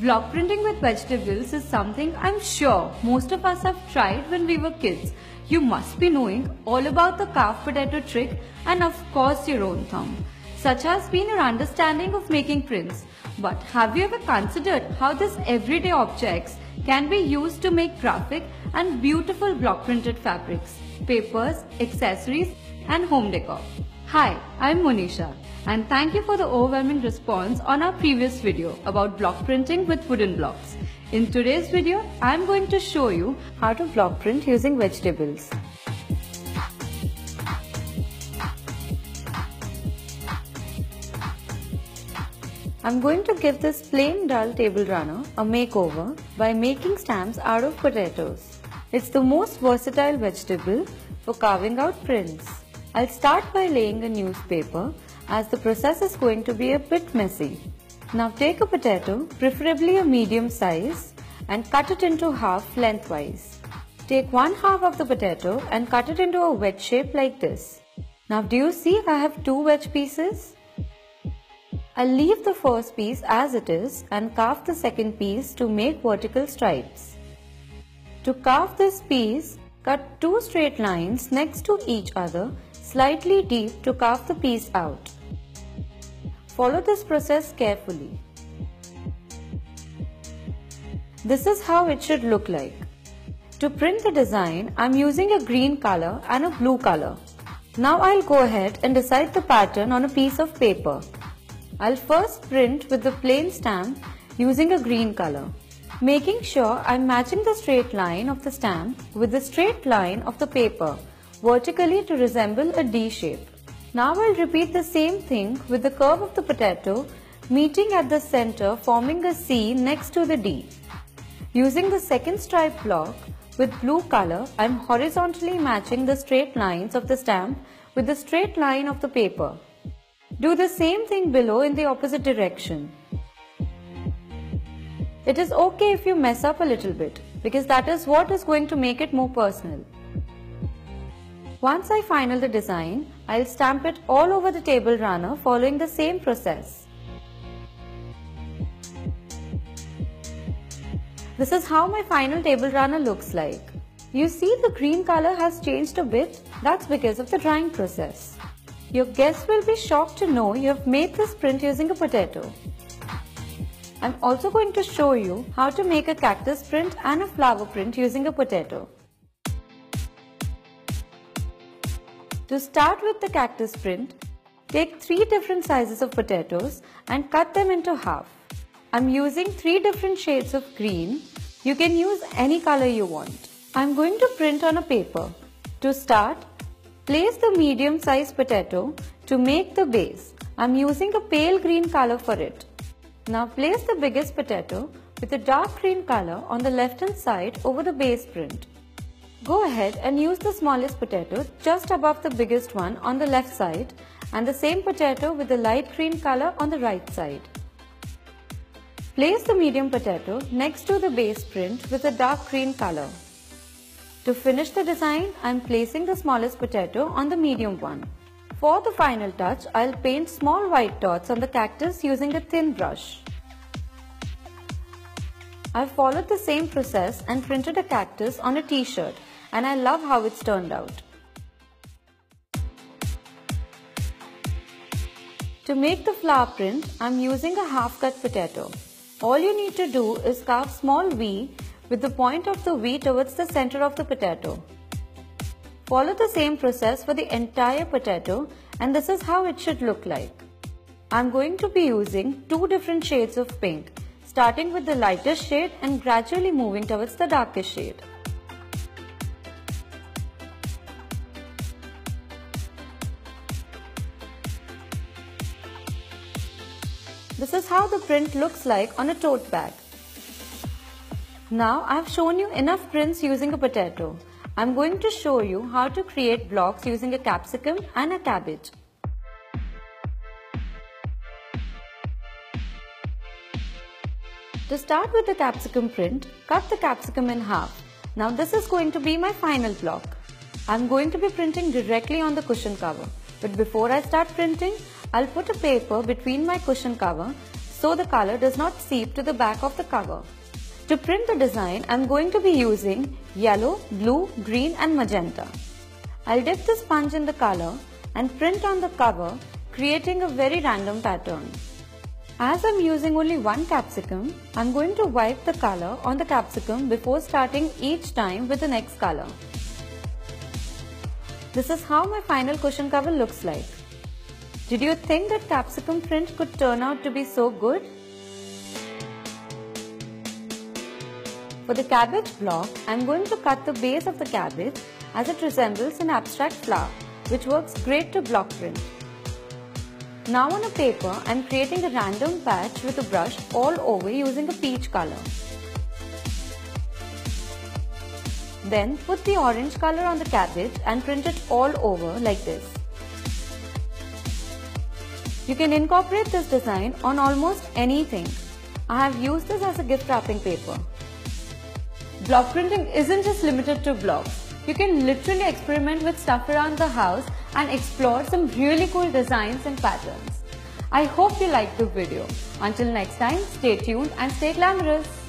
Block printing with vegetables is something I'm sure most of us have tried when we were kids. You must be knowing all about the carved potato trick and of course your own thumb. Such has been your understanding of making prints. But have you ever considered how these everyday objects can be used to make graphic and beautiful block printed fabrics, papers, accessories and home decor? Hi, I'm Monisha and thank you for the overwhelming response on our previous video about block printing with wooden blocks. In today's video, I'm going to show you how to block print using vegetables. I'm going to give this plain dull table runner a makeover by making stamps out of potatoes. It's the most versatile vegetable for carving out prints. I'll start by laying a newspaper as the process is going to be a bit messy. Now take a potato, preferably a medium size, and cut it into half lengthwise. Take one half of the potato and cut it into a wedge shape like this. Now do you see I have two wedge pieces? I'll leave the first piece as it is and carve the second piece to make vertical stripes. To carve this piece, cut two straight lines next to each other slightly deep to carve the piece out. Follow this process carefully. This is how it should look like. To print the design, I'm using a green color and a blue color. Now I'll go ahead and decide the pattern on a piece of paper. I'll first print with the plain stamp using a green color. Making sure I'm matching the straight line of the stamp with the straight line of the paper vertically to resemble a D shape. Now I'll repeat the same thing with the curve of the potato meeting at the center forming a C next to the D. Using the second stripe block with blue color, I'm horizontally matching the straight lines of the stamp with the straight line of the paper. Do the same thing below in the opposite direction. It is okay if you mess up a little bit because that is what is going to make it more personal. Once I final the design, I'll stamp it all over the table runner following the same process. This is how my final table runner looks like. You see the green color has changed a bit, that's because of the drying process. Your guests will be shocked to know you have made this print using a potato. I'm also going to show you how to make a cactus print and a flower print using a potato. To start with the cactus print, take three different sizes of potatoes and cut them into half. I'm using three different shades of green. You can use any color you want. I'm going to print on a paper. To start, place the medium sized potato to make the base. I'm using a pale green color for it. Now place the biggest potato with a dark green color on the left hand side over the base print. Go ahead and use the smallest potato just above the biggest one on the left side and the same potato with the light green color on the right side. Place the medium potato next to the base print with a dark green color. To finish the design, I am placing the smallest potato on the medium one. For the final touch, I'll paint small white dots on the cactus using a thin brush. I've followed the same process and printed a cactus on a t-shirt and I love how it's turned out. To make the flower print, I'm using a half cut potato. All you need to do is carve small V with the point of the V towards the center of the potato. Follow the same process for the entire potato and this is how it should look like. I'm going to be using two different shades of pink, starting with the lightest shade and gradually moving towards the darkest shade. This is how the print looks like on a tote bag. Now I have shown you enough prints using a potato. I'm going to show you how to create blocks using a capsicum and a cabbage. To start with the capsicum print, cut the capsicum in half. Now this is going to be my final block. I'm going to be printing directly on the cushion cover. But before I start printing, I'll put a paper between my cushion cover so the color does not seep to the back of the cover. To print the design, I'm going to be using yellow, blue, green and magenta. I'll dip the sponge in the color and print on the cover, creating a very random pattern. As I'm using only one capsicum, I'm going to wipe the color on the capsicum before starting each time with the next color. This is how my final cushion cover looks like. Did you think that capsicum print could turn out to be so good? For the cabbage block, I'm going to cut the base of the cabbage as it resembles an abstract flower, which works great to block print. Now on a paper, I'm creating a random patch with a brush all over using a peach color. Then put the orange color on the cabbage and print it all over like this. You can incorporate this design on almost anything. I have used this as a gift wrapping paper. Block printing isn't just limited to blocks. You can literally experiment with stuff around the house and explore some really cool designs and patterns. I hope you liked the video. Until next time, stay tuned and stay glamorous.